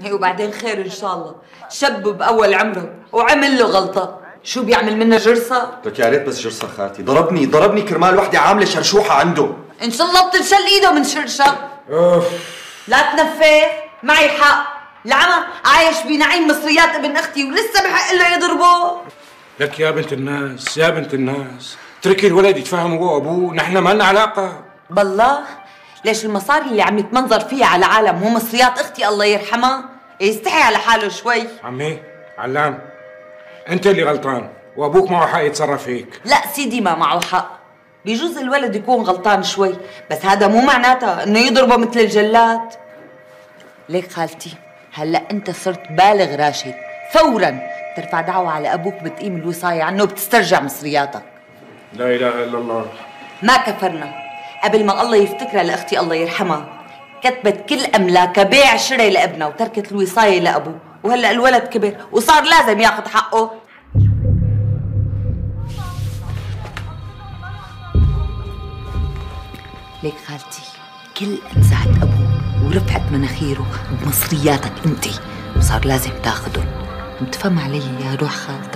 هي وبعدين خير إن شاء الله. شب بأول عمره وعمل له غلطة. شو بيعمل منها جرصه لك يا ريت بس جرصة خاتي ضربني ضربني كرمال وحدة عاملة شرشوحة عنده. إن شاء الله بتنشل إيده من شرشة. أوف. لا تنفذ معي حق. العمى عايش بنعيم مصريات ابن أختي ولسه بحق له يضربه. لك يا بنت الناس يا بنت الناس. اتركي الولد يتفاهم هو وابوه نحن ما لنا علاقة. بالله؟ ليش المصاري اللي عم يتمنظر فيها على العالم مو مصريات؟ أختي الله يرحمها. يستحي على حاله شوي. عمي علام أنت اللي غلطان وأبوك معه حق يتصرف هيك لا سيدي ما معه حق. بيجوز الولد يكون غلطان شوي بس هذا مو معناتها إنه يضربه مثل الجلاد. ليك خالتي هلأ أنت صرت بالغ راشد. فورا ترفع دعوة على أبوك بتقيم الوصاية عنه وبتسترجع مصرياتك. لا إله إلا الله. ما كفرنا. قبل ما الله يفتكرها لأختي الله يرحمها كتبت كل أملاكها بيع شري لابنها وتركت الوصايه لأبوه وهلأ الولد كبر وصار لازم ياخذ حقه. ليك خالتي كل أنزعت أبوه ورفعت مناخيره بمصرياتك انت وصار لازم تاخذهم. متفهم علي يا روح خالتك؟